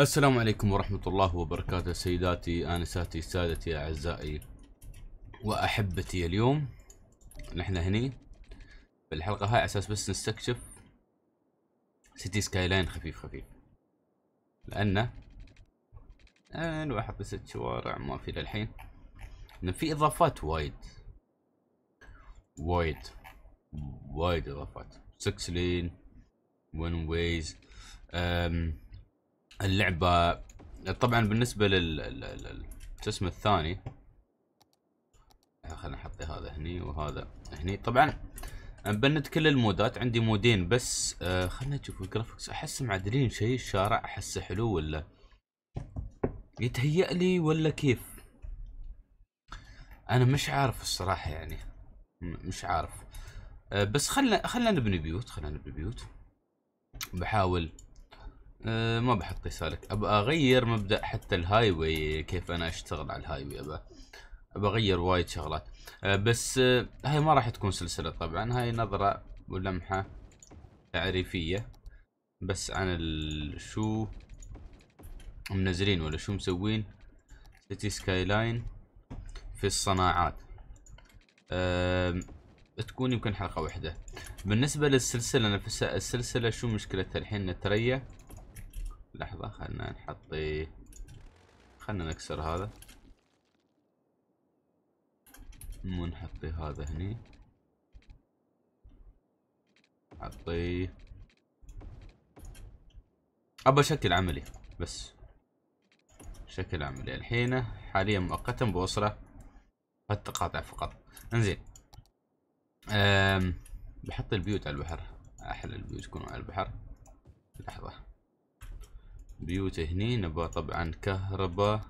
السلام عليكم ورحمة الله وبركاته سيداتي آنساتي سادتي أعزائي وأحبتي. اليوم نحن هني في الحلقة هاي على أساس بس نستكشف City Skyline خفيف خفيف. لأنه آه، الواحد بس شوارع ما في للحين. إن في إضافات وايد. وايد. وايد إضافات. 6 lane ويز اللعبة طبعا بالنسبة لل شو اسمه الثاني خلينا نحط هذا هني وهذا هني. طبعا بندت كل المودات عندي مودين بس آه خلينا نشوف ال graphics أحس معدلين شيء الشارع أحسه حلو ولا يتهيأ لي ولا كيف. أنا مش عارف الصراحة يعني مش عارف. آه بس خلنا خلنا نبني بيوت خلنا نبني بيوت. بحاول أه ما بحط يسالك. أبى أغير مبدأ حتى ال highway كيف أنا أشتغل على ال highway أبى أبى أغير وايد شغلات. أه بس أه هاي ما راح تكون سلسلة طبعا. هاي نظرة ولمحة تعريفية بس عن شو منزلين ولا شو مسوين City Skyline في الصناعات. تكون يمكن حلقة واحدة بالنسبة للسلسلة نفسها السلسلة شو مشكلتها؟ الحين نتريا لحظة خلنا نحط خلنا نكسر هذا. مو نحطي هذا هني. حطي أبى شكل عملي بس. شكل عملي. الحين حاليا مؤقتا بوصلة. التقاطع فقط. انزين. بحط البيوت على البحر. أحلى البيوت يكونوا على البحر. لحظة. بيوت هني نبغى طبعا كهرباء.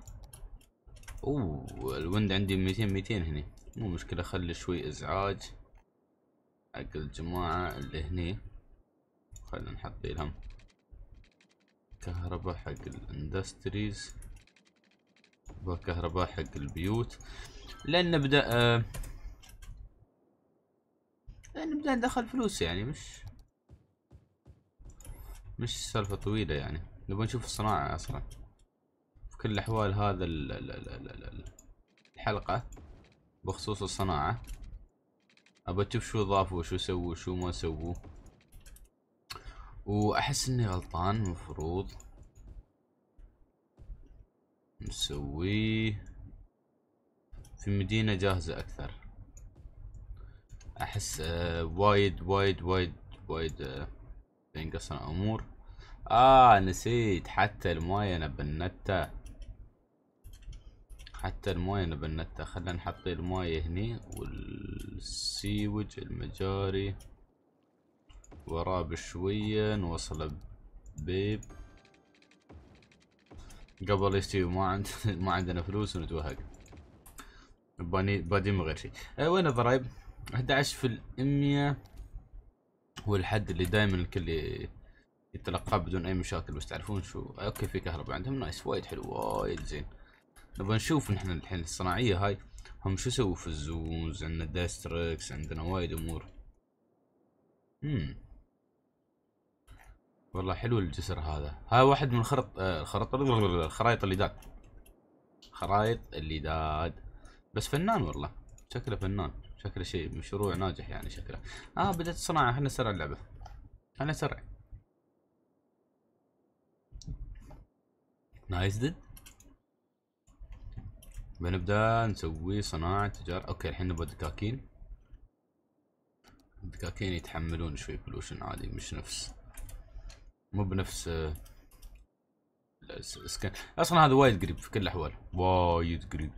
أوه الوند عندي 200 200 هني. مو مشكلة خلي شوي إزعاج. حق الجماعة اللي هني. خلينا نحط لهم كهرباء حق الإندستريز. وكهرباء حق البيوت. لأن نبدأ آه لأن نبدأ ندخل فلوس يعني مش مش سالفة طويلة يعني. نبغى نشوف الصناعة أصلا. في كل الأحوال هذا ال ال ال ال ال ال الحلقة بخصوص الصناعة. ابى أشوف شو ضافوا وشو سووا وشو ما سووا. وأحس إني غلطان مفروض. نسويه في مدينة جاهزة أكثر. أحس آه وايد وايد وايد وايد آه بينقصنا أمور. آه نسيت. حتى الموية أنا بنتها. حتى الموية أنا بندتها. خلنا نحط الموية هني وال sewage المجاري. وراه بشوية نوصل pipe قبل يستوي ما عند ما عندنا فلوس ونتوهق. باني بادين من غير شيء أه وين الضرايب 11 في المية. هو الحد اللي دائما الكل يتلقاه بدون أي مشاكل بس تعرفون شو؟ okay في كهرباء عندهم nice وايد حلو وايد زين. نبغى نشوف نحن الحين الصناعية هاي هم شو سووا في الزونز عندنا داستركس عندنا وايد أمور. امم والله حلو الجسر هذا. هاي واحد من خرط آه، الخرط الخرايط اللي داد خرايط اللي داد بس فنان والله. شكله فنان. شكله شيء مشروع ناجح يعني شكله. آه بدأت الصناعة خلنا نسرع اللعبة. خلنا نسرع. nice indeed. بنبدأ نسوي صناعة تجارة. okay الحين نبغى دكاكين. الدكاكين يتحملون شوي pollution عادي مش نفس. مو بنفس آه، الس- السكن أصلا هذا وايد قريب في كل الأحوال. وايد قريب.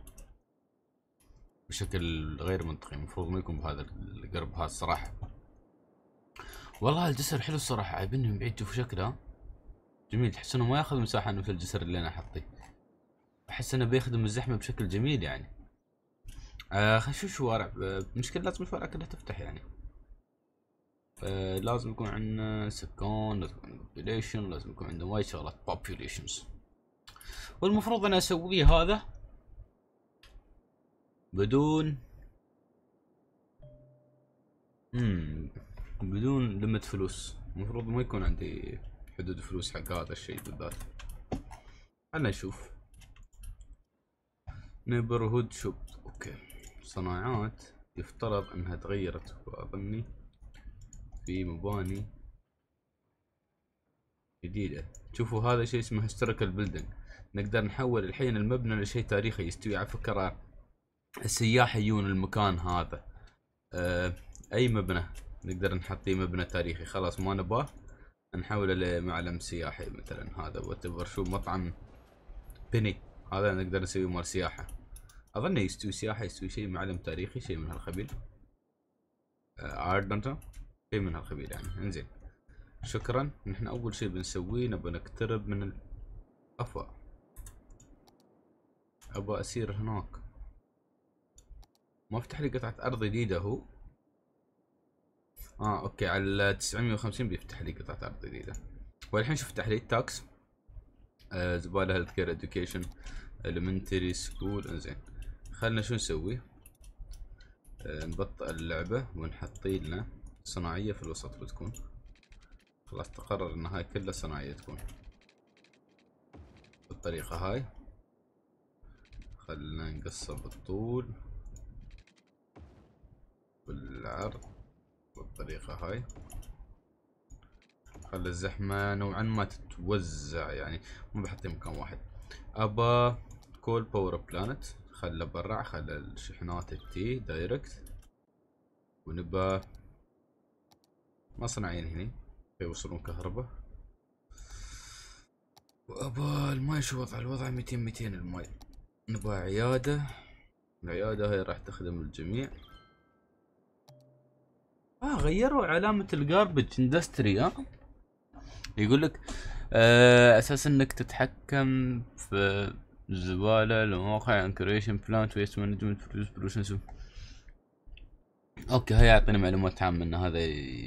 بشكل غير منطقي. المفروض ما يكون بهذا القرب هذا الصراحة. والله الجسر حلو الصراحة. عيبني من بعيد تشوف شكله؟ جميل تحس إنه ما ياخذ مساحة مثل الجسر اللي أنا حطيه أحس إنه بيخدم الزحمة بشكل جميل يعني. آه خل شو شوارع آه مشكلة لازم الشوارع كلها تفتح يعني. آه لازم يكون عندنا سكان لازم يكون عندنا population لازم يكون عندنا وايد شغلات populations. والمفروض أنا أسوي هذا بدون امم بدون limit فلوس. المفروض ما يكون عندي حدود فلوس حق هذا الشيء بالذات. خلنا نشوف. neighborhood shop okay. صناعات. يفترض أنها تغيرت واظني في مباني. جديدة. شوفوا هذا شيء اسمه historical building نقدر نحول الحين المبنى لشيء تاريخي يستوي على فكرة. السياح يجون المكان هذا. أه أي مبنى؟ نقدر نحطيه مبنى تاريخي. خلاص ما نباه نحوله لمعلم سياحي مثلا هذا واتفر شو مطعم بني. هذا نقدر نسوي مال سياحة. أظن يستوي سياحة يستوي شيء معلم تاريخي شيء من هالقبيل آه شيء من هالقبيل يعني. إنزين. شكرا. نحن أول شيء بنسويه نبى نقترب من الافا ابى أسير هناك. ما فتح لي قطعة أرض جديدة هو. آه okay على 950 بيفتح لي قطعة ارض جديدة. والحين شوف فتح لي ال tax آه زبالة healthcare education elementary school إنزين. خلنا شو نسوي؟ آه نبطئ اللعبة ونحطي لنا صناعية في الوسط بتكون. خلاص تقرر إن هاي كلها صناعية تكون. بالطريقة هاي. خلنا نقصها بالطول. بالعرض. بالطريقة هاي. خلي الزحمة نوعا ما تتوزع يعني مو بحطي مكان واحد. أبا coal power plant خله برا خلى الشحنات تي direct. ونبا مصنعين هني يوصلون كهرباء. وأبا الماي شو وضع؟ الوضع 200 200 الماي. نبغى عيادة. العيادة هاي راح تخدم الجميع. آه غيروا علامة ال garbage industry آه. يقول لك آه أساس إنك تتحكم في الزبالة المواقع incineration plant waste management produce okay هاي يعطينا معلومات عامة إن هذا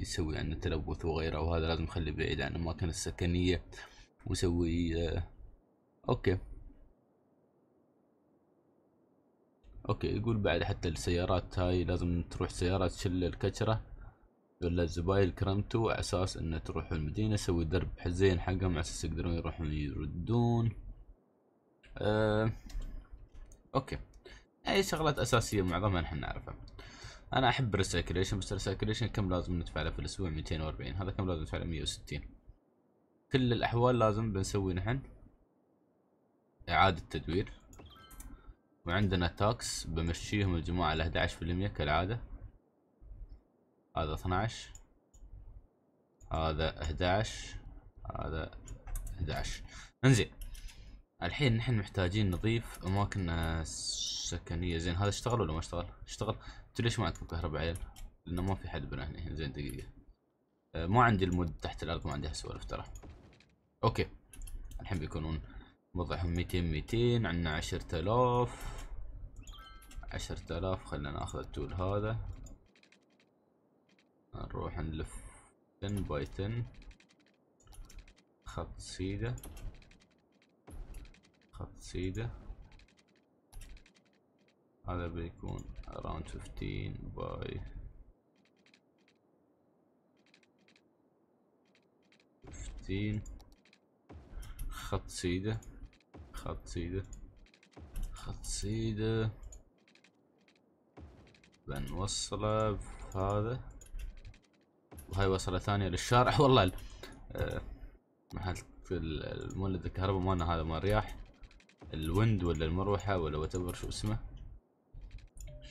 يسوي عن التلوث وغيره وهذا لازم نخليه بعيد عن الاماكن السكنية ويسوي آه okay. okay يقول بعد حتى السيارات هاي لازم تروح سيارات تشل الكشرة ولا الزبايل كرمتوا على أساس انه تروحوا المدينة سوي درب زين حقهم على أساس يقدرون يروحون يردون. آه. okay. أي شغلات أساسية معظمها نحن نعرفها. أنا أحب ال recyclation بس ال recyclation كم لازم ندفع في الأسبوع؟ 240 هذا كم لازم ندفع له؟ 160 كل الأحوال لازم بنسوي نحن إعادة تدوير. وعندنا tax بمشيهم الجماعة على 11% كالعادة. هذا 12 هذا 11 هذا 11 انزين الحين نحن محتاجين نضيف اماكن سكنية. زين هذا اشتغل ولا ما اشتغل؟ اشتغل. أنتوا ليش ما عندكم كهرباء عيال؟ لأنه ما في حد بنا هنا. زين دقيقة أه ما عندي ال mod تحت الأرض ما عندي هالسوالف ترى. okay. الحين بيكونون وضعهم 200 200 عندنا 10000 10000 خلينا ناخذ ال tool هذا. نروح نلف 10 باي 10 خط سيدة. خط سيدة. هذا بيكون around 15 by 15 خط سيدة. خط سيدة. خط سيدة. بنوصله بهذا. وهاي وصلة ثانية للشارع. والله آه، محل المولد الكهرباء مالنا هذا مال رياح. ال wind ولا المروحة ولا what شو اسمه.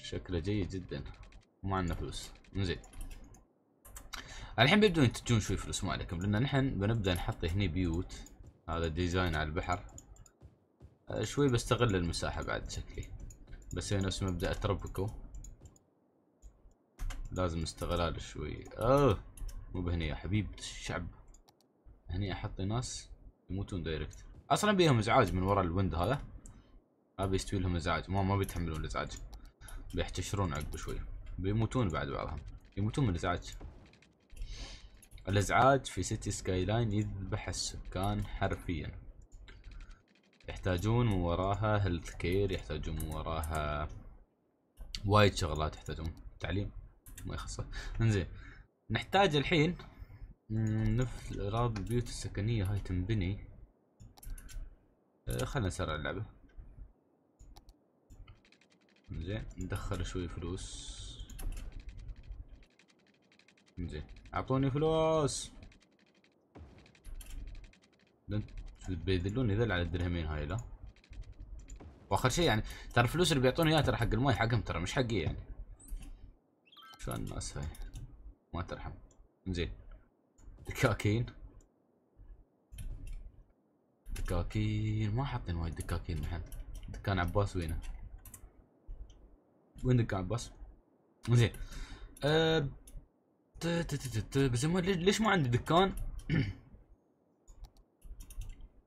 شكله جيد جدا. وما عندنا فلوس. زين الحين بيبدون ينتجون شوي فلوس ما عليكم. لأن نحن بنبدأ نحط هني بيوت. هذا design على البحر. آه، شوي بستغل المساحة بعد شكلي. بس هي نفس مبدأ Tropico لازم استغلال شوي. آه مو بهني يا حبيب الشعب. هني أحط ناس يموتون direct أصلا بيهم إزعاج من وراء ال wind هذا. ما بيستوي لهم إزعاج. ما ما بيتحملون الإزعاج. بيحتشرون عقب شوي. بيموتون بعد بعضهم. يموتون من الإزعاج. الإزعاج في City Skyline يذبح السكان حرفيا. يحتاجون من وراها healthcare يحتاجون من وراها وايد شغلات يحتاجون. تعليم. ما يخصه. انزين نحتاج الحين نفس الاراضي البيوت السكنية. هاي تنبني. آه، خلنا نسرع اللعبة. زين ندخل شوي فلوس. زين أعطوني فلوس. بيذلوني ذل على الدرهمين هاي لا؟ وآخر شيء يعني ترى الفلوس اللي بيعطوني إياها ترى حق الماي حقهم ترى مش حقي يعني. شو الناس هاي ما ترحم. زين. دكاكين. دكاكين. ما حاطين وايد دكاكين محل دكان عباس وينه؟ وين دكان عباس؟ زين. أه... بس ليش ما عندي دكان؟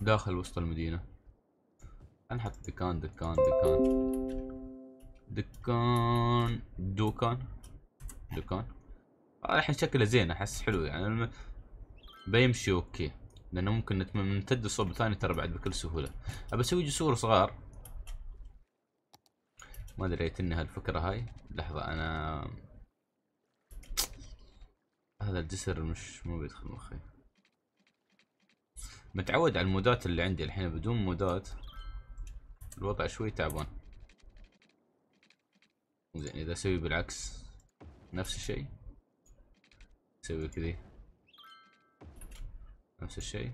داخل وسط المدينة. نحط دكان دكان دكان. دكان. دوكان. دكان آه، الحين شكله زين أحس حلو يعني. بيمشي okay. لأنه ممكن نمتد الصوب ثاني ترى بعد بكل سهولة. أبى أسوي جسور صغار. ما دريت اني هالفكرة هاي. لحظة أنا هذا الجسر مش مو بيدخل مخي. متعود على المودات اللي عندي الحين. بدون مودات الوضع شوي تعبان. زين إذا أسوي بالعكس. نفس الشيء. أسوي كذي. نفس الشيء.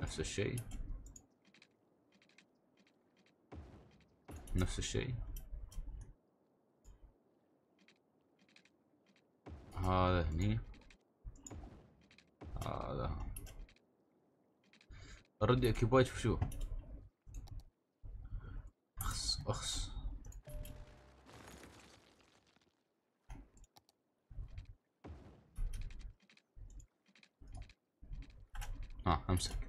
نفس الشيء. نفس الشيء. هذا هني. هذا. ردي أكيباج في شو اخس أخس. ها أمسك.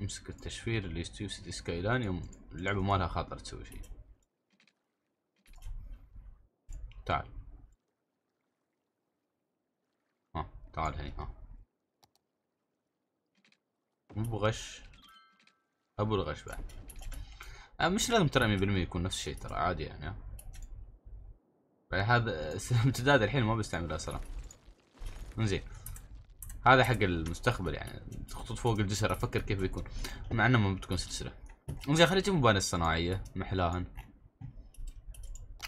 أمسك التشفير اللي يستوي City Skyline يوم اللعبة ما لها خاطر تسوي شيء. تعال. ها تعال هني ها مو بغش أبو الغش بعد. أه مش لازم ترى 100% يكون نفس الشيء ترى عادي يعني يعني هذا امتداد الحين ما بستعمله أصلا زين هذا حق المستقبل يعني. خطوط فوق الجسر أفكر كيف بيكون. مع إنه ما بتكون سلسلة. انزين خلينا نجيب مباني الصناعية. محلاهن.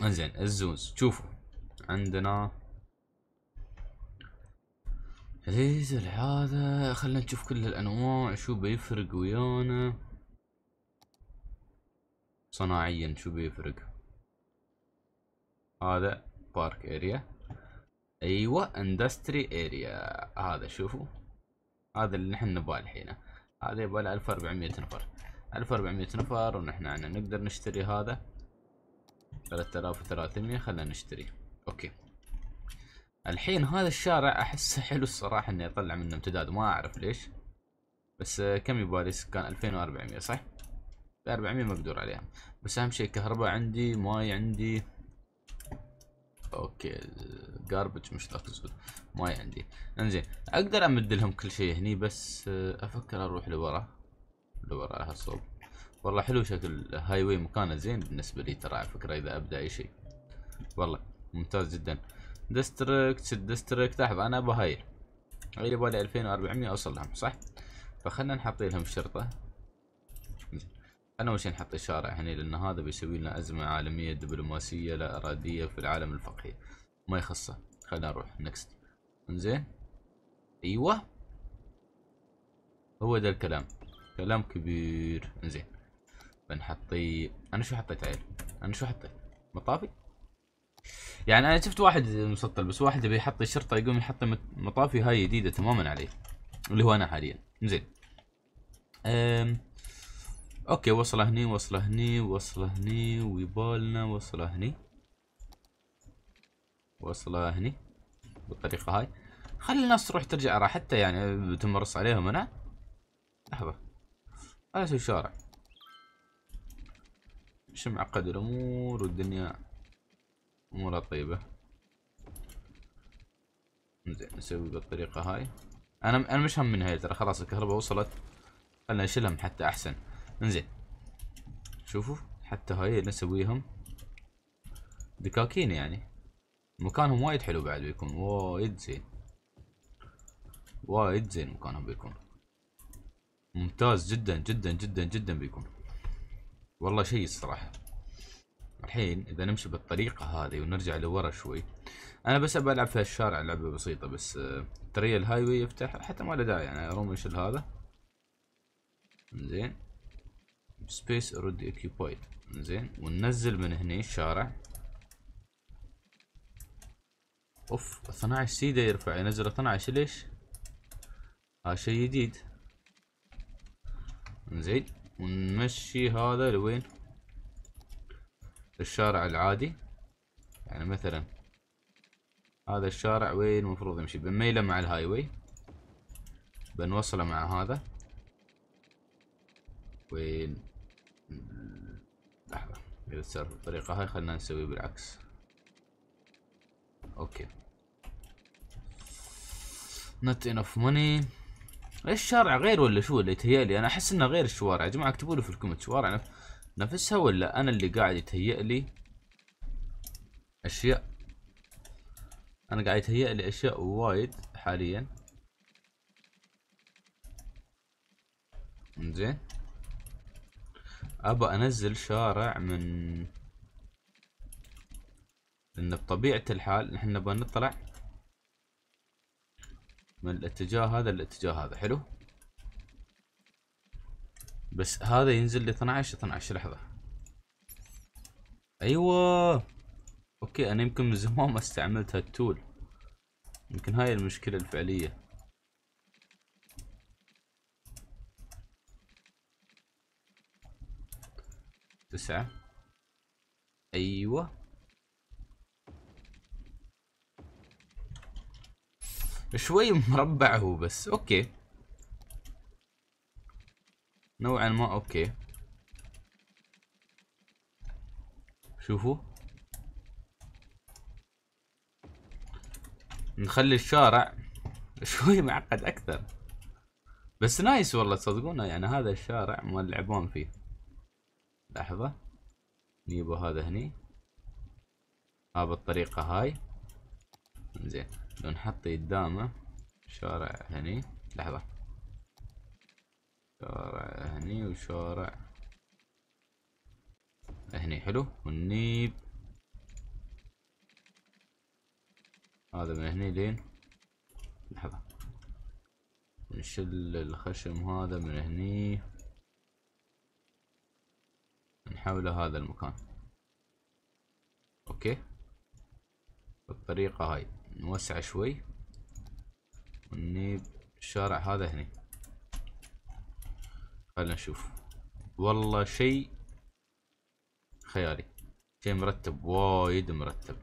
انزين الزوز. شوفوا. عندنا. الهيزل هذا خلنا نشوف كل الأنواع. شو بيفرق ويانا. صناعيا شو بيفرق. هذا park area أيوه industry area هذا شوفوا. هذا اللي نحن نبغاه الحين. هذا يبغى 1400 نفر. 1400 نفر ونحن عنا نقدر نشتري هذا. 3300 خلنا نشتري. okay. الحين هذا الشارع احسه حلو الصراحة اني اطلع منه امتداد. ما أعرف ليش. بس كم يبالي سكان 2400 صح؟ 400 مقدور عليها. بس أهم شيء كهرباء عندي ماي عندي. okay garbage مش تزود ماي عندي. انزين أقدر أمد لهم كل شيء هني بس أفكر أروح لورا. لورا هالصوب والله حلو شكل highway مكانه زين بالنسبة لي ترى على فكرة إذا أبدأ أي شيء. والله ممتاز جدا. district ست district لحظة أنا بهايل غير يبغالي 2400 أوصل لهم صح؟ فخلنا نحط لهم شرطة. أنا اول شيء نحط اشارة هني لأن هذا بيسوي لنا أزمة عالمية دبلوماسية لا ارادية في العالم الفقهي ما يخصه. خلينا نروح. نكست إنزين. أيوه. هو ده الكلام. كلام كبير. إنزين. بنحطي. أنا شو حطيت عيل؟ أنا شو حطيت؟ مطافي؟ يعني أنا شفت واحد مسطل بس واحد يبي يحط شرطة يقوم يحط مطافي هاي جديدة تماما عليه اللي هو أنا حاليا. زين أم... أوكي وصله هني وصله هني وصله هني ويبالنا وصله هني. وصله هني بالطريقة هاي. خلي الناس تروح ترجع راحتها يعني بتمرص عليهم أنا؟ لحظه أسوي شارع مش معقد الأمور والدنيا أمورها طيبة. زين نسوي بالطريقة هاي. أنا أنا مش هم من هاي ترى خلاص الكهرباء وصلت. خلنا نشيلهم حتى أحسن. انزين. شوفوا حتى هاي نسويهم دكاكين يعني. مكانهم وايد حلو بعد بيكون وايد زين. وايد زين مكانهم بيكون. ممتاز جدا جدا جدا جدا بيكون. والله شيء الصراحة. الحين إذا نمشي بالطريقة هذه ونرجع لورا شوي. أنا بس ابى ألعب في الشارع لعبة بسيطة بس آه، ترى ال highway يفتح حتى ما له داعي يعني اروم هذا. زين space already occupied زين وننزل من هنا الشارع. أوف 12 سيدة يرفع. ينزل 12 ليش؟ هذا شيء جديد. زين ونمشي هذا لوين؟ الشارع العادي. يعني مثلا هذا الشارع وين المفروض يمشي بنميله مع ال highway بنوصله مع هذا. وين؟ اذا تصير بالطريقة هاي خلنا نسوي بالعكس. okay. Not enough money. إيش الشارع؟ غير ولا شو؟ اللي يتهيألي. أنا أحس إنه غير الشوارع. يا جماعة اكتبوا لي في الكومنت شوارع نف... نفسها ولا أنا اللي قاعد يتهيأ لي أشياء؟ أنا قاعد يتهيأ لي أشياء وايد حاليا. زين أبى أنزل شارع من لأن بطبيعة الحال نحن نبغى نطلع من الاتجاه هذا للاتجاه هذا حلو؟ بس هذا ينزل لي 12 12 لحظة. أيوه. أوكي أنا يمكن من زمان ما استعملت هالتول يمكن هاي المشكلة الفعلية. تسعة. أيوه. شوي مربع هو بس. okay. نوعا ما okay. شوفوا. نخلي الشارع شوي معقد أكثر. بس نايس والله تصدقون يعني هذا الشارع مال لعبون فيه. لحظة. نجيبه هذا هني. ها بالطريقة هاي. زين لو نحط قدامه شارع هني. لحظة. شارع هني وشارع هني. حلو. ونجيب هذا من هني لين. لحظة. نشل الخشم هذا من هني. نحوله هذا المكان. أوكي؟ بالطريقة هاي. نوسع شوي. ونجيب الشارع هذا هني. خلنا نشوف. والله شيء خيالي. شيء مرتب. وايد مرتب.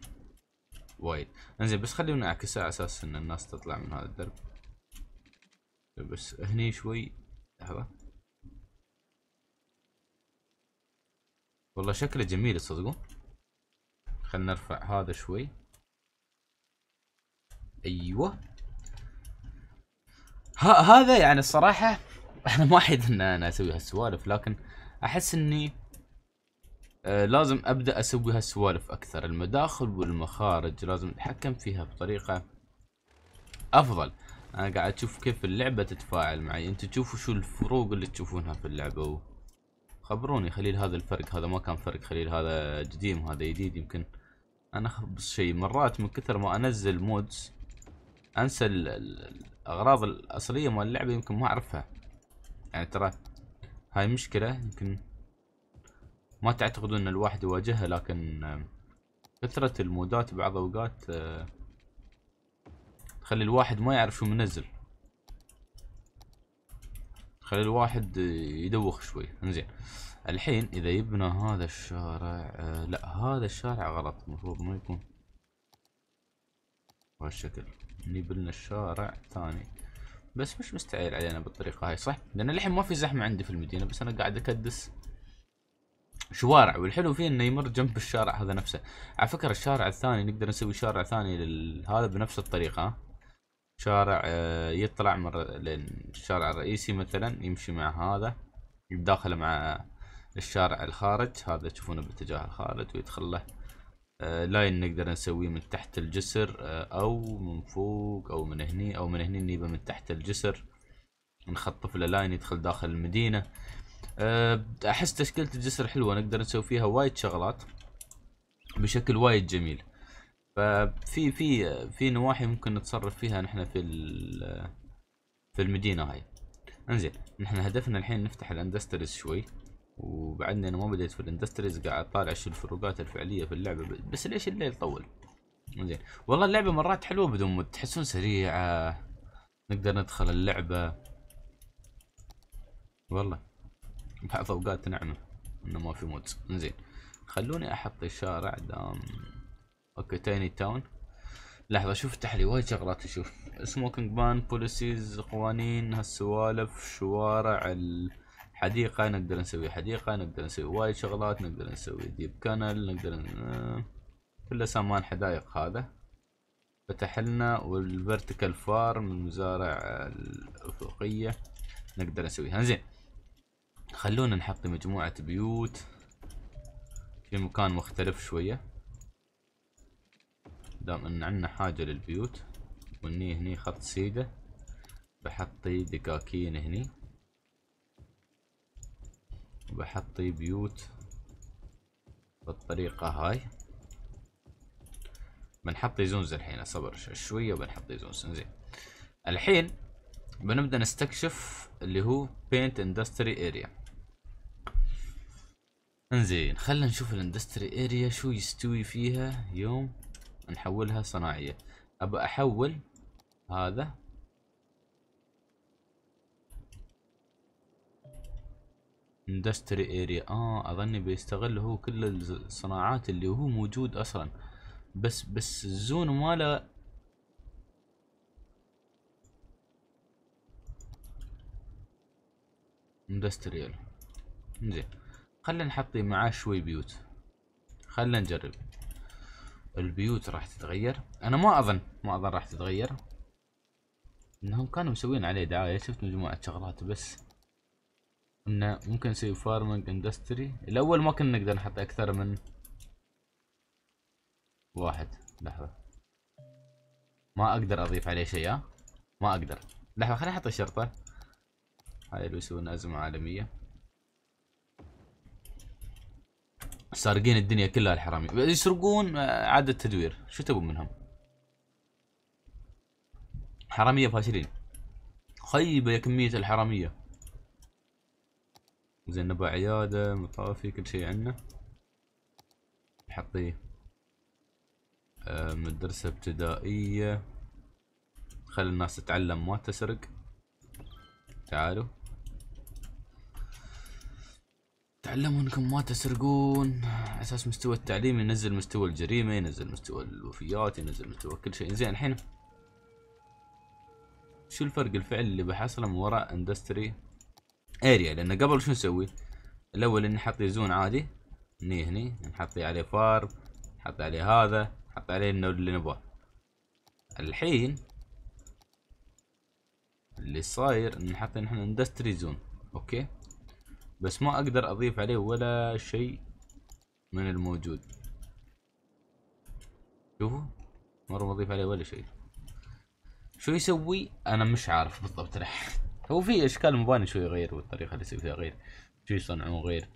وايد. انزين بس خلينا نعكسه على أساس إن الناس تطلع من هذا الدرب. بس هني شوي لحظة. والله شكله جميل تصدقون خلنا نرفع هذا شوي. أيوه. ها هذا يعني الصراحة أنا ما احد إن أنا أسوي هالسوالف لكن أحس إني آه لازم أبدأ أسوي هالسوالف أكثر. المداخل والمخارج لازم أتحكم فيها بطريقة أفضل. أنا قاعد أشوف كيف اللعبة تتفاعل معي. أنتم تشوفوا شو الفروق اللي تشوفونها في اللعبة خبروني خليل هذا الفرق هذا ما كان فرق خليل هذا قديم هذا جديد يمكن. أنا أخبص شيء مرات من كثر ما أنزل مودز أنسى الأغراض الأصلية مال اللعبة يمكن ما أعرفها. يعني ترى هاي مشكلة يمكن ما تعتقدون إن الواحد يواجهها لكن كثرة المودات بعض الاوقات تخلي الواحد ما يعرف شو منزل. خلي الواحد يدوخ شوي. إنزين. الحين إذا يبنى هذا الشارع آه لا هذا الشارع غلط. المفروض ما يكون. بهالشكل نبنى الشارع ثاني. بس مش مستعيل علينا بالطريقة هاي صح؟ لأن الحين ما في زحمة عندي في المدينة بس أنا قاعد أكدس شوارع. والحلو فيه إنه يمر جنب الشارع هذا نفسه. على فكرة الشارع الثاني نقدر نسوي شارع ثاني لهذا بنفس الطريقة. شارع آه، يطلع مر للشارع الرئيسي مثلا يمشي مع هذا يتداخل مع الشارع الخارج هذا تشوفونه باتجاه الخارج ويدخل له آه، line نقدر نسويه من تحت الجسر آه، أو من فوق أو من هني أو من هني نجيبه من تحت الجسر. نخطف له line يدخل داخل المدينة. أحس تشكيلة الجسر حلوة نقدر نسوي فيها وايد شغلات بشكل وايد جميل. ففي في في نواحي ممكن نتصرف فيها نحن في في المدينة هاي. انزين نحن هدفنا الحين نفتح ال industries شوي وبعدني أنا ما بديت في ال industries قاعد اطالع شو الفروقات الفعلية في اللعبة بس ليش الليل يطول؟ زين والله اللعبة مرات حلوة بدون mod تحسون سريعة نقدر ندخل اللعبة. والله بعض أوقات نعمه إنه ما في mod. زين خلوني أحط الشارع دام okay tiny town. لحظة شوف افتح لي وايد شغلات أشوف smoking ban policies قوانين هالسوالف شوارع الحديقة نقدر نسوي حديقة نقدر نسوي وايد شغلات نقدر نسوي deep canal نقدر ن... كله سامان حدايق هذا. فتح لنا والفيرتيكال فارم المزارع الأفقية نقدر نسويها. زين خلونا نحط مجموعة بيوت في مكان مختلف شوية. دام إن عندنا حاجة للبيوت وني هني خط سيدة بحطي دكاكين هني وبحطي بيوت بالطريقة هاي. بنحط zones الحين أصبر شوية وبنحط zones. زين الحين بنبدأ نستكشف اللي هو paint industry area إنزين خلنا نشوف ال industry area شو يستوي فيها يوم. نحولها صناعية. ابى أحول هذا. industry area آه أظني بيستغل هو كل الصناعات اللي هو موجود أصلا. بس بس ال zone ماله industrial زين خلينا نحط معاه شوي بيوت. خلينا نجرب. البيوت راح تتغير. أنا ما أظن ما أظن راح تتغير. إنهم كانوا مسوين عليه دعاية. شفت مجموعة شغلات بس. إنه ممكن نسوي farming industry الأول ما كنا نقدر نحط أكثر من واحد. لحظة. ما أقدر أضيف عليه شيء ما أقدر. لحظة خليني أحط الشرطة. هاي اللي يسوون أزمة عالمية. سارقين الدنيا كلها الحرامي. يسرقون آه، عادة تدوير. شو تبون منهم؟ حرامية فاشلين. خيبة يا كمية الحرامية. زين نبى عيادة مطافي كل شيء عندنا. نحطيه آه، مدرسة ابتدائية. خلي الناس تتعلم ما تسرق. تعالوا. تعلموا انكم ما تسرقون. أساس مستوى التعليم ينزل مستوى الجريمة ينزل مستوى الوفيات ينزل مستوى كل شيء. زين الحين شو الفرق الفعلي اللي بحصله من وراء industry area لأن قبل شو نسوي؟ الأول نحط zone عادي هني هني نحط عليه farm نحط عليه هذا نحط عليه اللي نبغاه. الحين اللي صاير نحط نحن industry zone okay؟ بس ما أقدر أضيف عليه ولا شيء من الموجود. شوفوا مرة ما أضيف عليه ولا شيء. شو يسوي؟ أنا مش عارف بالضبط راح. هو في إشكال مباني شوي غير والطريقة اللي يسوي فيها غير. شو يصنعون غير.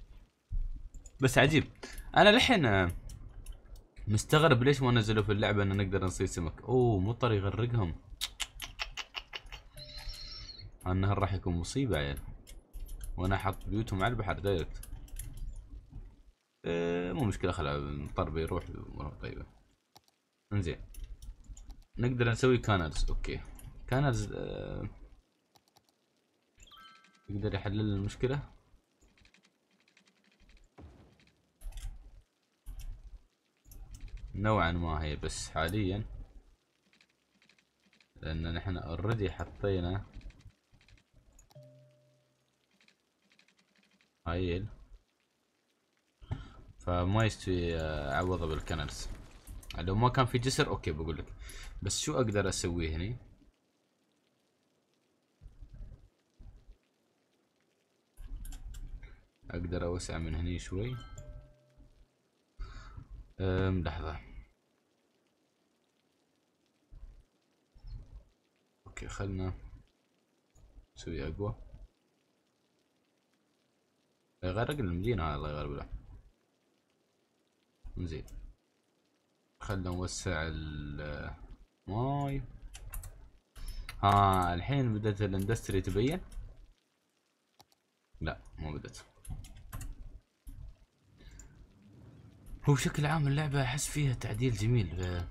بس عجيب. أنا لحين مستغرب ليش ما نزلوا في اللعبة إن نقدر نصيد سمك. أوه مضطر يغرقهم النهر راح يكون مصيبة عيال وأنا أحط بيوتهم على البحر دايركت. إيه مو مشكلة خلا المطر بيروح طيبة. انزين. نقدر نسوي canals. okay. canals آه يقدر يحلل المشكلة؟ نوعا ما هي بس حاليا لأن نحن already حطينا هايل فما يستوي اعوضه بال canals لو ما كان في جسر okay بقول لك. بس شو أقدر اسويه هني؟ أقدر أوسع من هني شوي. أم لحظة. okay خلنا نسوي أقوى. غرق المدينة الله يغلب له زين. خلنا نوسع الماي ها الحين بدأت ال industry تبين؟ لا ما بدأت. هو بشكل عام اللعبة أحس فيها تعديل جميل.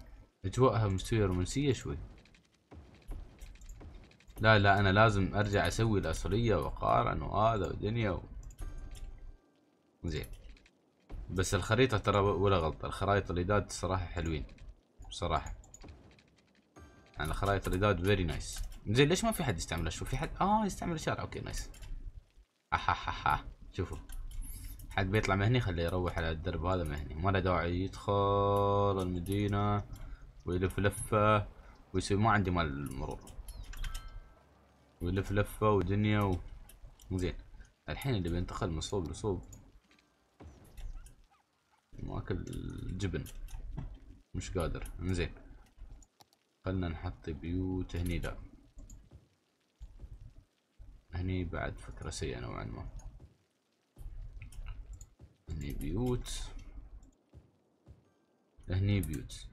أجواءها مستوية رومانسية شوي. لا لا أنا لازم أرجع أسوي الأصلية وأقارن وهذا ودنيا و... زين. بس الخريطة ترى ولا غلطة. الخرائط الإيداد صراحة حلوين. بصراحة يعني خرائط الإيداد very nice زين ليش ما في حد يستعمل شو في حد؟ آه يستعمل اشاره okay nice احا شوفوا. حد بيطلع مهني خليه يروح على الدرب هذا مهني. ما له داعي يدخل المدينة ويلف لفة ويسوي ما عندي مال المرور ويلف لفة ودنيا و... زين. الحين اللي بينتقل من صوب لصوب. ماكل جبن. مش قادر. زين خلنا نحط بيوت هني. لا. هني بعد فكرة سيئة نوعا ما. هني بيوت. هني بيوت.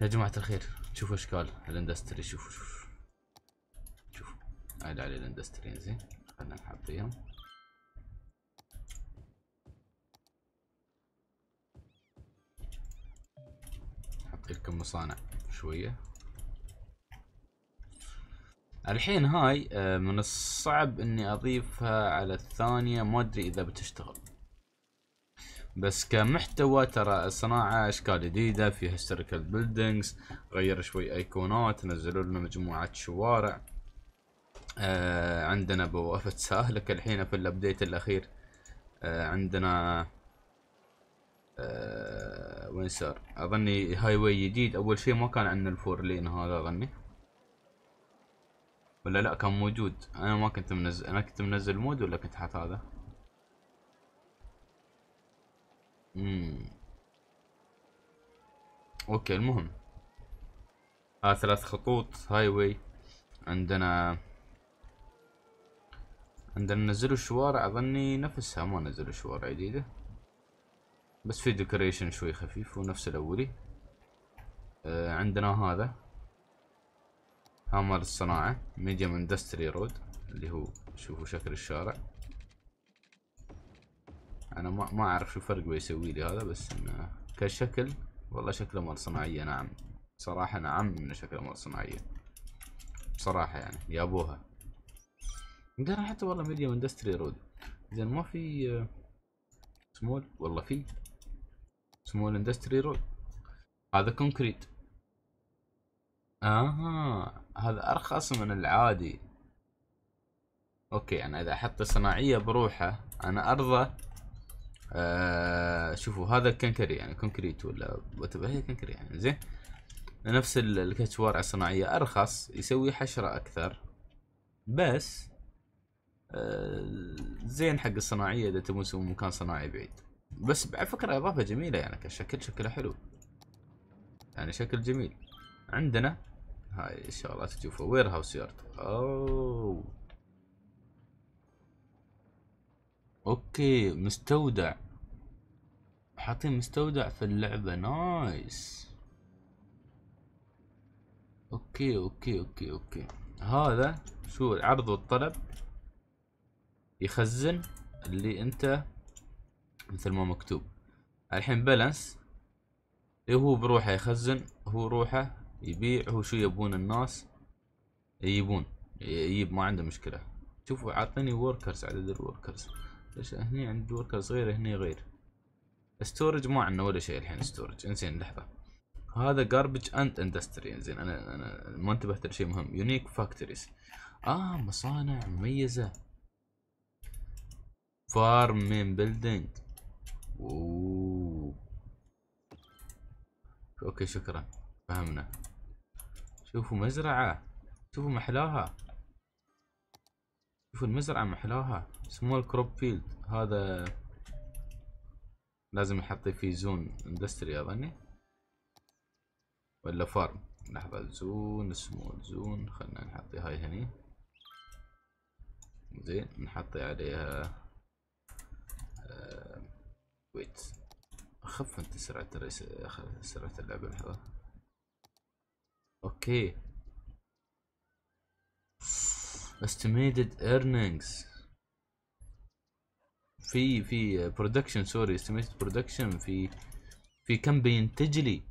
يا جماعة الخير شوفوا إشكال الإندستري. شوفوا شوفوا شوفوا. هذا على الإندستري. زين خلنا نحطيهم نحط لكم مصانع شوية. الحين هاي آه، من الصعب إني أضيفها على الثانية ما أدري إذا بتشتغل. بس كمحتوى ترى الصناعة أشكال جديدة فيها historical buildings غير شوي أيقونات نزلوا لنا مجموعة شوارع. آه عندنا بوابة سالك الحين في ال update الأخير. آه عندنا آه وين صار؟ أظني highway جديد. أول شيء ما كان عندنا ال four lane هذا أظني. ولا لا كان موجود. أنا ما كنت منزل أنا كنت منزل mod ولا كنت حاط هذا؟ امم okay المهم. ها ثلاث خطوط highway عندنا عندنا نزلوا الشوارع أظني نفسها ما نزلوا شوارع جديدة. بس في decoration شوي خفيف ونفس الأولي. آه عندنا هذا. هامر الصناعة medium industry road اللي هو شوفوا شكل الشارع. أنا ما ما أعرف شو فرق بيسوي لي هذا بس إنه كشكل والله شكله مال صناعية نعم. صراحة نعم إنه شكله مال صناعية. بصراحة يعني يابوها قال حتى والله medium industry road زين ما في سمول والله في. small industry road هذا concrete آها هذا أرخص من العادي. okay يعني إذا أحط صناعية بروحه أنا أرضى. آه شوفوا هذا كنكري يعني concrete ولا هي كنكري يعني زين. نفس الكشوارع الصناعية أرخص يسوي حشرة أكثر. بس آه زين حق الصناعية إذا تبون تسوون مكان صناعي بعيد. بس على فكرة إضافة جميلة يعني كشكل شكله حلو. يعني شكل جميل. عندنا هاي الشغلات تشوفها. warehouse yard أوه. okay مستودع. حاطين مستودع في اللعبة. nice. okay okay okay okay. هذا شو العرض والطلب؟ يخزن اللي أنت مثل ما مكتوب. الحين balance هو بروحه يخزن هو روحه يبيع هو شو يبون الناس يجيبون يجيب ما عنده مشكلة. شوفوا عطني workers عدد ال workers ليش؟ هني عند workers غير هني غير. storage ما عندنا ولا شيء الحين storage انزين لحظة. هذا garbage and industry انزين أنا أنا ما انتبهت لشيء مهم. unique factories آه مصانع مميزة. farm main building أوه. okay شكرا. فهمنا. شوفوا مزرعة. شوفوا محلاها. شوفوا المزرعة محلاها. small crop field هذا لازم يحط فيه zone industry أظني. ولا farm لحظة zone small zone. خلنا نحط هاي هني. زين نحط عليها wheat. خف أنت سرعة الريس سرعة اللعبة لحظة okay. Estimated earnings. في في production sorry estimated production في في كم بينتج لي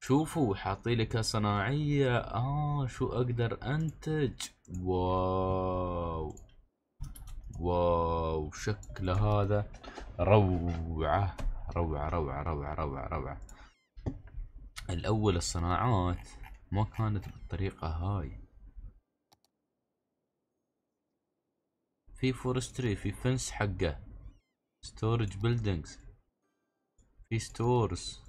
شوفوا حاطي لك صناعية. آه شو أقدر أنتج؟ wow. wow شكله هذا روعة روعة روعة روعة روعة روعة. الأول الصناعات ما كانت بالطريقة هاي. في forestry في fence حقه. storage buildings في stores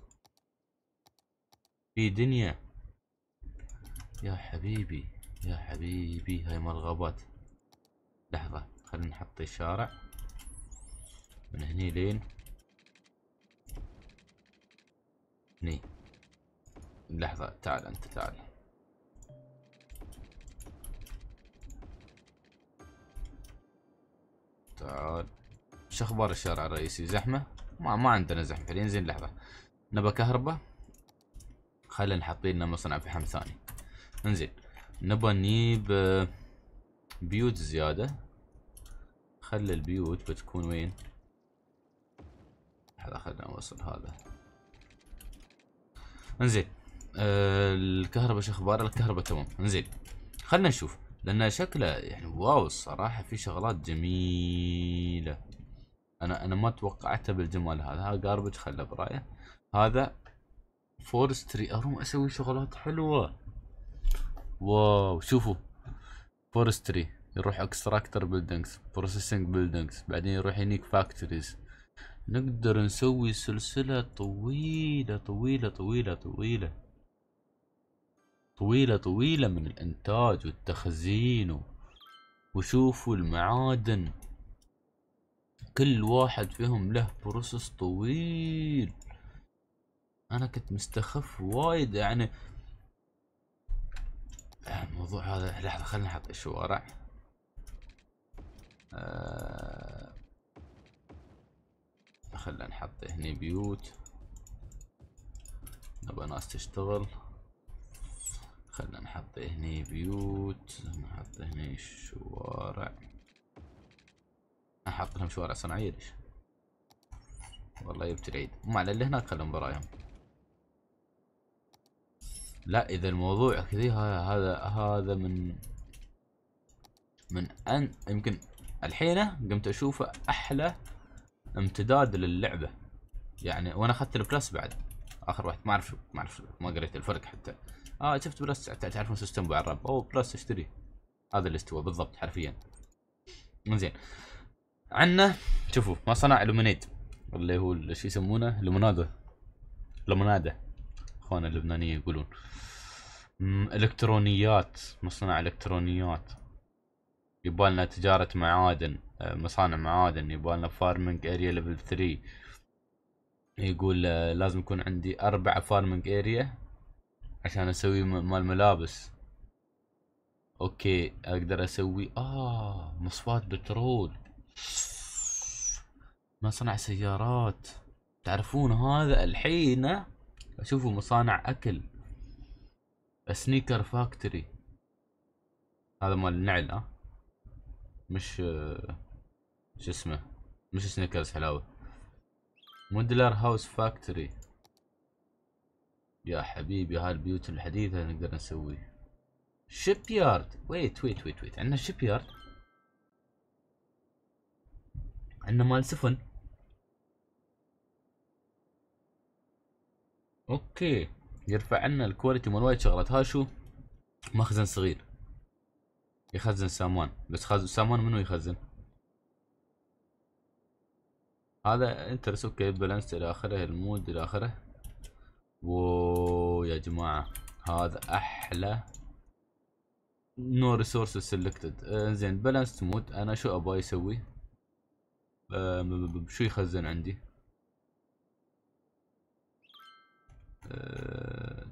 في دنيا. يا حبيبي يا حبيبي هاي مال الغابات. لحظة. خلينا نحط الشارع. من هني لين. هني. لحظة تعال أنت تعال. تعال. شو أخبار الشارع الرئيسي؟ زحمة؟ ما ما عندنا زحمة. حاليا زين لحظة. نبى كهرباء؟ خلينا نحط لنا مصنع فحم ثاني. انزين. نبى نجيب آه، بيوت زيادة. خلي البيوت بتكون وين؟ هذا خلينا نوصل هذا. انزين. آه الكهرباء شو أخبار؟ الكهرباء تمام. انزين. خلنا نشوف. لأن شكله يعني واو الصراحة في شغلات جميلة. أنا أنا ما توقعتها بالجمال هذا. هذا garbage خله برأيه. هذا forestry أروم أسوي شغلات حلوة. wow شوفوا. forestry يروح extractor buildings processing buildings بعدين يروح unique factories نقدر نسوي سلسلة طويلة طويلة طويلة طويلة. طويلة طويلة من الإنتاج والتخزين وشوفوا المعادن. كل واحد فيهم له بروسس طويل. أنا كنت مستخف وايد يعني الموضوع هذا لحظة خلينا نحط الشوارع آه خلينا نحط هني بيوت. نبغى ناس تشتغل. خلينا نحط هني بيوت نحط هني شوارع. أحط لهم شوارع صناعية ليش؟ والله جبت العيد ما على اللي هناك خلهم برايهم. لا إذا الموضوع كذي هذا هذا من من ان يمكن الحين قمت اشوفه أحلى امتداد للعبة. يعني وأنا أخذت البلس بعد. آخر واحد ما أعرف ما أعرف ما قريت الفرق حتى. آه شفت plus تعرفون system ابو عرب أوه plus أشتري. هذا اللي استوى بالضبط حرفيا. زين عندنا شوفوا مصنع lemonade اللي هو شو يسمونه؟ لومونادا لومونادا اخوانا اللبنانيين يقولون. إلكترونيات. مصنع إلكترونيات. يبالنا تجارة معادن آه، مصانع معادن يبالنا farming area level 3 يقول آه، لازم يكون عندي أربعة farming area عشان أسوي مال ملابس. okay أقدر أسوي آه مصفاة بترول. مصنع سيارات. تعرفون هذا الحين؟ أشوفه مصانع أكل. sneaker factory هذا مال النعل ها؟ مش شو اسمه مش Snickers حلاوة. modular house factory. يا حبيبي هاي البيوت الحديثة نقدر نسوي. shipyard wait wait wait wait. عندنا shipyard عندنا مال سفن. okay. يرفع عنا ال quality مال وايد شغلات ها شو؟ مخزن صغير. يخزن سامان بس خزن سامان منو يخزن؟ هذا interest okay balance إلى آخره ال mode إلى آخره. wow يا جماعة هذا أحلى. no resource selected انزين balance mode أنا شو أبغى يسوي؟ شو يخزن عندي؟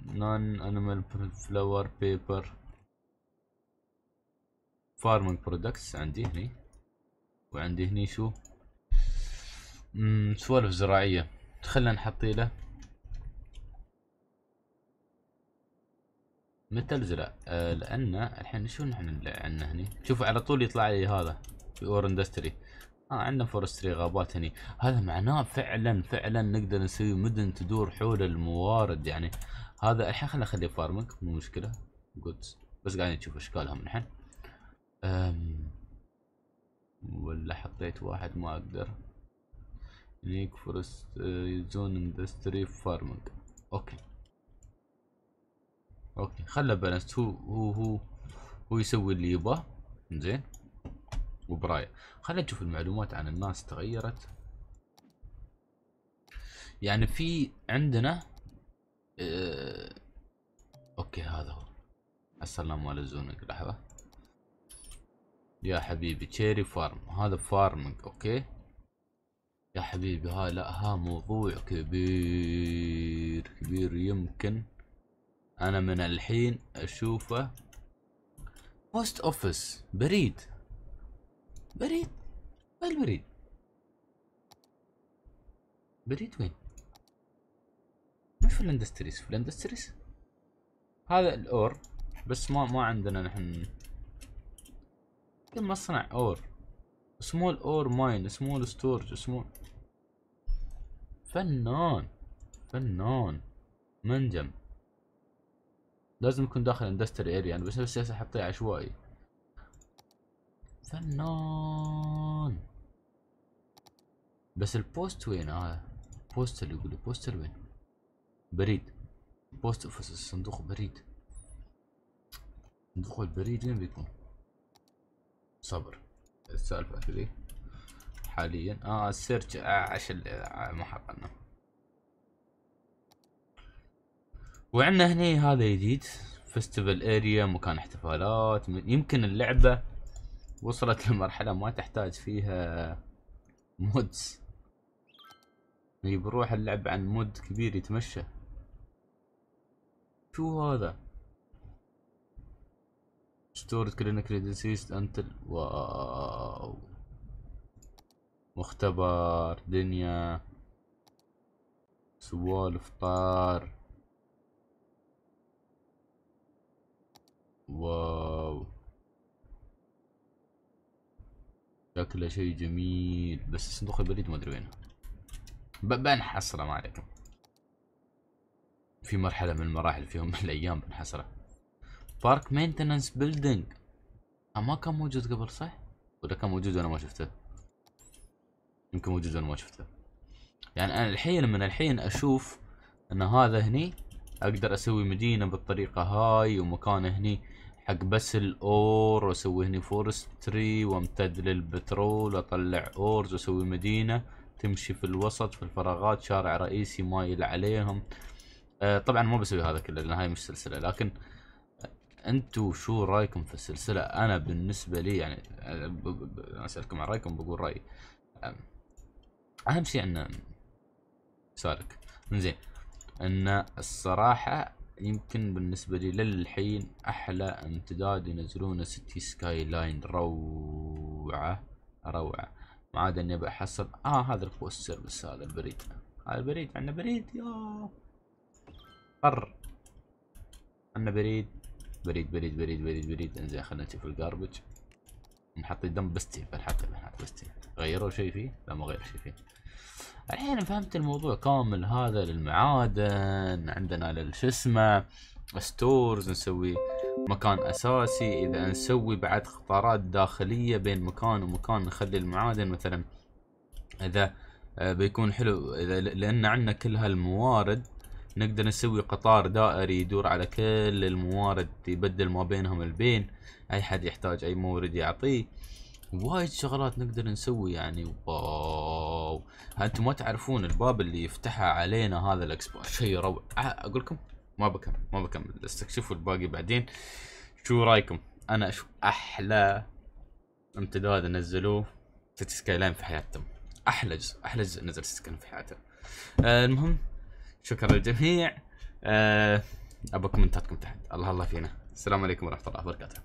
none animal flour paper farming products عندي هني. وعندي هني شو؟ امم سوالف زراعية. خلنا نحطي له متى الزرع آه لأن الحين شو نحن عندنا هني؟ شوفوا على طول يطلع لي هذا في ore industry آه عندنا forestry غابات هني. هذا معناه فعلا فعلا نقدر نسوي مدن تدور حول الموارد يعني. هذا الحين خلينا نخليه farming مو مشكلة. goods بس قاعدين نشوف اشكالهم الحين. ولا حطيت واحد ما أقدر. unique forest zone industry farming okay. okay. خله balance هو هو هو هو يسوي اللي يبغاه زين. وبراية. خلينا نشوف المعلومات عن الناس تغيرت. يعني في عندنا آه okay هذا هو. السلام مال ال zoning لحظة. يا حبيبي cherry farm هذا farming أوكي؟ يا حبيبي ها لا ها موضوع كبير كبير يمكن أنا من الحين أشوفه post office بريد. بريد؟ وين البريد؟ بريد وين؟ مش في ال industries في ال industries هذا ال ore بس ما ما عندنا نحن مصنع ore. small ore mine small storage small فنان فنان. منجم. لازم يكون داخل industry area أنا بس بس احطيه عشوائي. فنان. بس ال post وين؟ آه post اللي يقول post وين؟ بريد. post office صندوق بريد. صندوق البريد وين بيكون؟ صبر. السالفة كذي حاليا. آه ال search عش ما حطنا وعندنا هني هذا جديد festival area مكان احتفالات. يمكن اللعبة وصلت لمرحلة ما تحتاج فيها mods هي بروح اللعب عن mod كبير يتمشى. شو هذا؟ stored clinically deceased until wow. مختبر دنيا. سوالف طار wow. شكله شيء جميل. بس صندوق البريد ما أدري وينه. بنحصره ما عليكم في مرحلة من المراحل في يوم من الأيام بنحصره. park maintenance building ما كان موجود قبل صح؟ ولا كان موجود وأنا ما شفته؟ يمكن موجود وأنا ما شفته يعني أنا الحين من الحين أشوف إن هذا هني أقدر أسوي مدينة بالطريقة هاي ومكان هني حق بس ال ore وأسوي هني forestry وأمتد للبترول وأطلع ores وأسوي مدينة تمشي في الوسط في الفراغات شارع رئيسي مايل عليهم آه طبعا ما بسوي هذا كله لأن هاي مش سلسلة لكن انتو شو رأيكم في السلسلة؟ أنا بالنسبة لي يعني أسألكم عن رأيكم بقول رأيي. أهم شيء ان سالك زين إن الصراحة يمكن بالنسبة لي للحين أحلى امتداد ينزلونه City Skyline روعة روعة. ما عاد إني بحصل آه هذا ال post service هذا البريد هذا البريد عندنا بريد يا قر عندنا بريد. بريد بريد بريد بريد بريد. انزين خلينا نشوف الجاربج نحط دم بستي بنحط بنحط بستي غيروا شيء فيه؟ لا ما غير شيء فيه. الحين فهمت الموضوع كامل. هذا للمعادن عندنا للش اسمه ستورز نسوي مكان أساسي. إذا نسوي بعد قطارات داخلية بين مكان ومكان نخلي المعادن مثلا إذا آه، بيكون حلو. إذا لأن عندنا كل هالموارد نقدر نسوي قطار دائري يدور على كل الموارد يبدل ما بينهم البين. أي حد يحتاج أي مورد يعطيه. وايد شغلات نقدر نسوي يعني. wow. أنتم ما تعرفون الباب اللي يفتحها علينا هذا الاكسبو شيء روع أقول لكم؟ ما بكمل ما بكمل. استكشفوا الباقي بعدين. شو رأيكم؟ أنا أشوف أحلى امتداد نزلوه City Skyline في حياتهم. أحلى جزء أحلى جزء نزل سيتي في حياته آه المهم شكرا للجميع. أه ابى كومنتاتكم تحت. الله الله فينا. السلام عليكم ورحمة الله وبركاته.